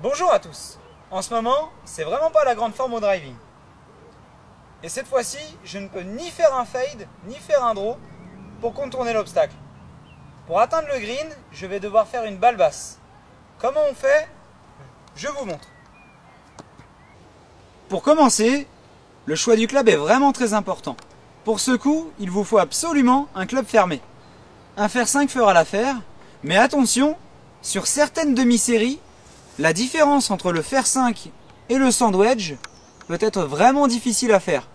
Bonjour à tous. En ce moment, c'est vraiment pas la grande forme au driving. Et cette fois-ci, je ne peux ni faire un fade, ni faire un draw pour contourner l'obstacle. Pour atteindre le green, je vais devoir faire une balle basse. Comment on fait? Je vous montre. Pour commencer, le choix du club est vraiment très important. Pour ce coup, il vous faut absolument un club fermé. Un fer 5 fera l'affaire, mais attention, sur certaines demi-séries, la différence entre le fer 5 et le sandwich peut être vraiment difficile à faire.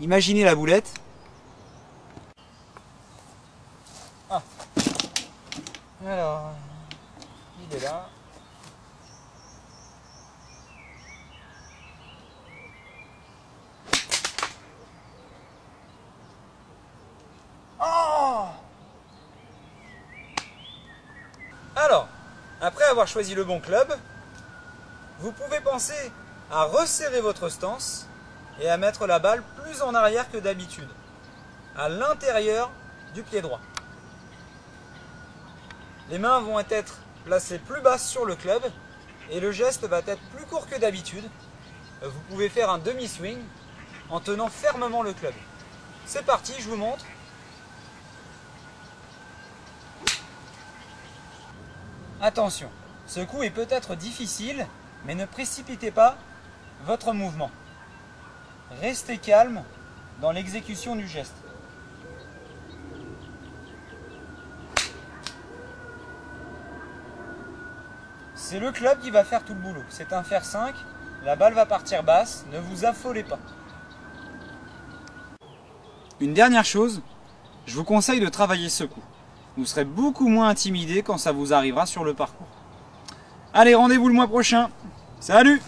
Imaginez la boulette. Ah. Alors, il est là. Oh Alors, après avoir choisi le bon club, vous pouvez penser à resserrer votre stance et à mettre la balle plus en arrière que d'habitude, à l'intérieur du pied droit. Les mains vont être placées plus basses sur le club et le geste va être plus court que d'habitude. Vous pouvez faire un demi-swing en tenant fermement le club. C'est parti, je vous montre. Attention, ce coup est peut-être difficile, mais ne précipitez pas votre mouvement. Restez calme dans l'exécution du geste. C'est le club qui va faire tout le boulot. C'est un fer 5, la balle va partir basse, ne vous affolez pas. Une dernière chose, je vous conseille de travailler ce coup. Vous serez beaucoup moins intimidé quand ça vous arrivera sur le parcours. Allez, rendez-vous le mois prochain. Salut